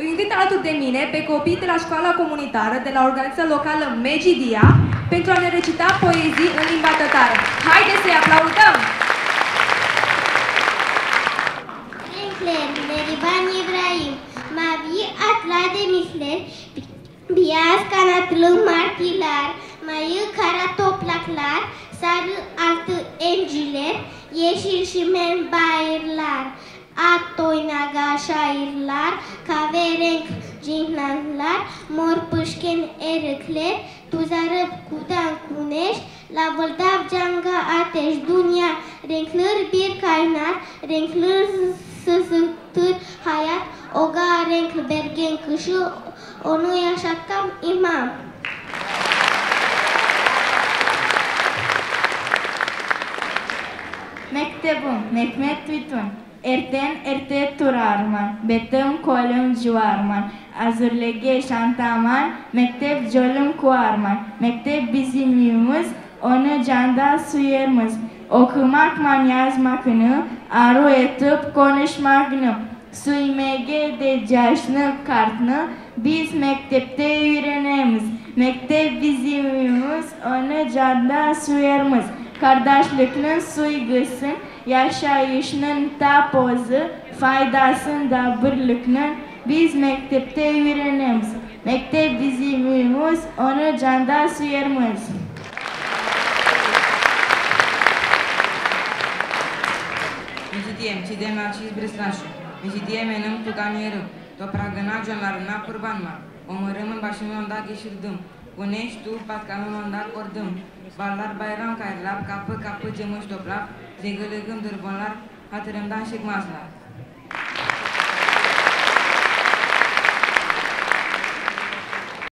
Îi invit alături de mine pe copii de la școala comunitară de la organizația locală Megidia pentru a ne recita poezii în limba tătară. Haideți să-i aplaudăm! Renkler, Neriban Ibrahim, Mavi atla demişler, beyaz kanatlı martiler, mayı kara toplaklar, sarı altı enciler, yeşil şimen bayırlar, at oynaga şairler, kahverenk cihnanlar, mor pışken erikler, tuzarıp kudan güneş, la vıldav canga ateş, dünya renkler bir kaynar, renkler sızıtır hayat, oga renk bergen kışı, onu yaşatan imam. Mektebum, Mehmet Vitun. Erten erte turarman, betim kolum juarman. Azurlege şantaman, mektep jolum kuarman. Mektep bizim yumuz, onu canda suyarmız. Okumakman yazmakını, aru etip konuşmakını. Suymege de caşnı kartını, biz mektepte öğrenemiz. Mektep bizim yumuz, onu canda suyarmız. Kardeşliknin suygısın, yaşayışının tapozu, faydasında birliknin biz mektepte öğrenemiz. Mektep bizim uyumuz, onu canda suyarmız. Međidiem, cidem arcis brislașu. Međidiem enăm tu camieră. To pragănagion la râna curbanma. Omărâm în bașimion da gheșirdâm. Unești tu pat camimon da cordâm. Ballar bayram kaydılar, kapı kapı cımış toplar, zegil gımdır bunlar, hatırımdan çıkmazlar.